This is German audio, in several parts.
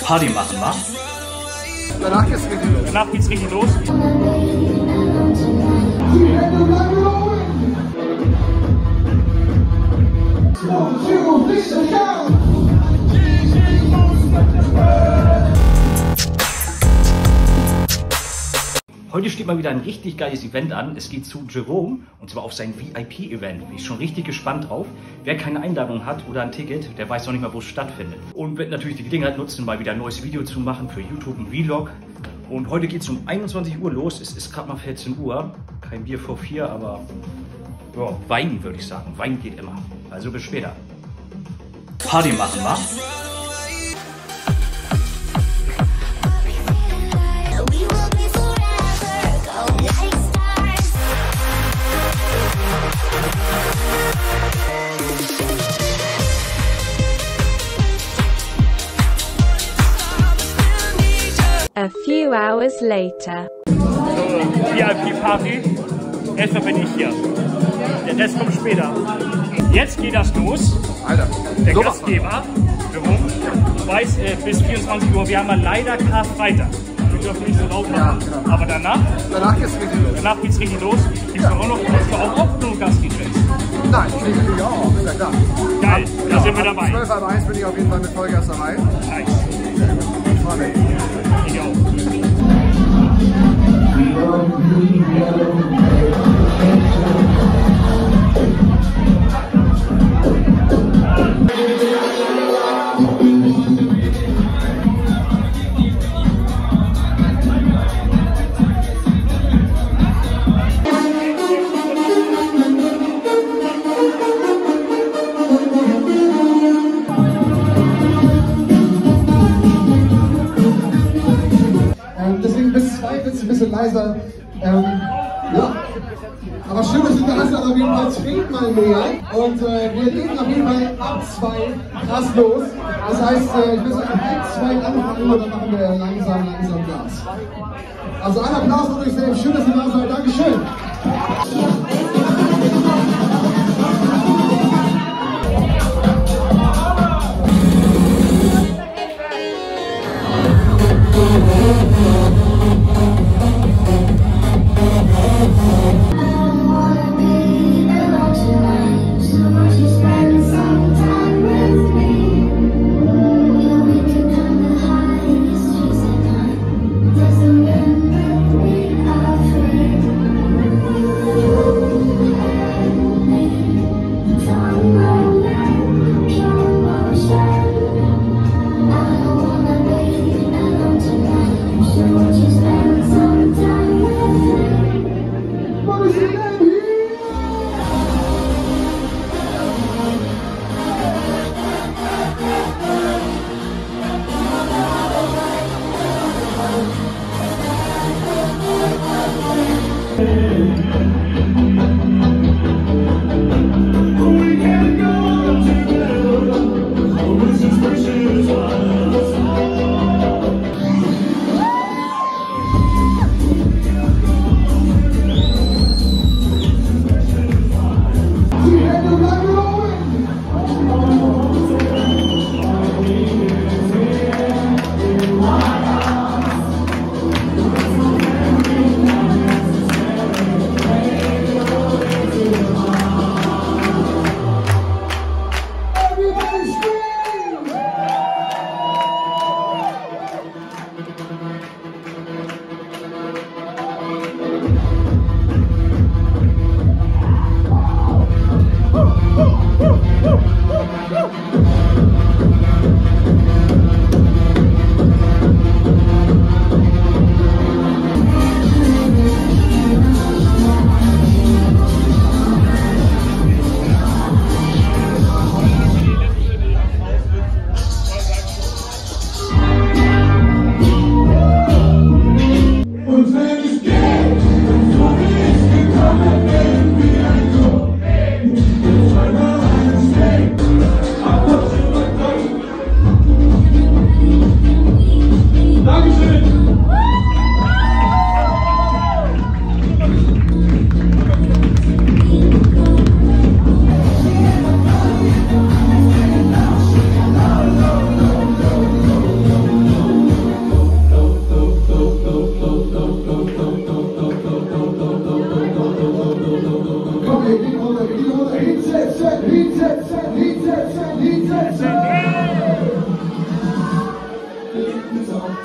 Party machen, wa? Danach geht's richtig los. Danach geht's richtig los. Heute steht mal wieder ein richtig geiles Event an. Es geht zu Jerome und zwar auf sein VIP-Event. Bin ich schon richtig gespannt drauf. Wer keine Einladung hat oder ein Ticket, der weiß noch nicht mal, wo es stattfindet. Und wird natürlich die Gelegenheit nutzen, mal wieder ein neues Video zu machen für YouTube, ein Vlog. Und heute geht es um 21 Uhr los. Es ist gerade mal 14 Uhr. Kein Bier vor vier, aber ja, Wein würde ich sagen. Wein geht immer. Also bis später. Party machen, wa? Hours later. VIP-Party. Erstmal bin ich hier. Der Rest kommt später. Jetzt geht das los. Alter. Der Gastgeber, Jerome, weiß äh, bis 24 Uhr, wir haben ja leider Karfreitag. Wir dürfen nicht so laut machen. Ja, genau. Aber danach, Danach geht's richtig los. danach geht's richtig los. Gibt's auch noch, hast du auch, auch nur Gast-DJs? Nein, ich kriege ja auch, ist ja klar. Geil, da sind wir Ab dabei. 12 ab 1 bin ich auf jeden Fall mit Vollgas dabei. Nice. Ich freue mich. Ich auch. Ähm, leiser. Ähm, ja. Aber schön, dass ihr da seid. Auf jeden Fall trinkt mal mehr. Und äh, wir legen auf jeden Fall ab zwei krass los. Das heißt, äh, ich würde sagen, halb zwei anfangen und dann machen wir langsam, langsam Gas. Also ein Applaus an euch selbst. Schön, dass ihr da seid.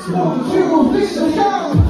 Two, two, three, down. Das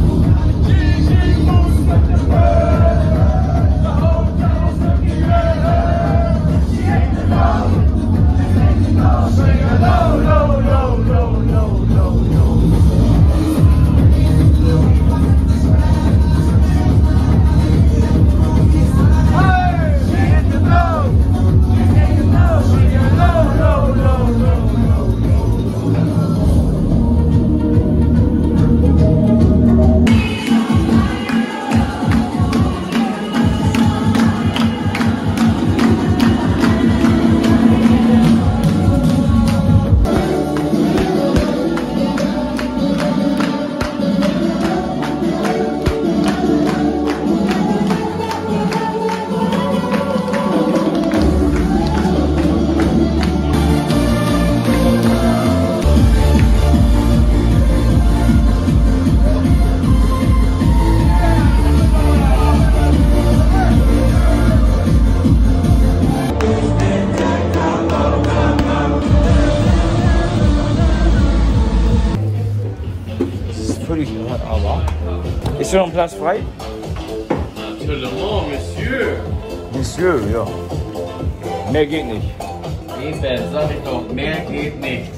Ist schon ein Platz frei? Absolument, Monsieur. Monsieur, ja. Mehr geht nicht. Eben, sag ich doch, mehr geht nicht.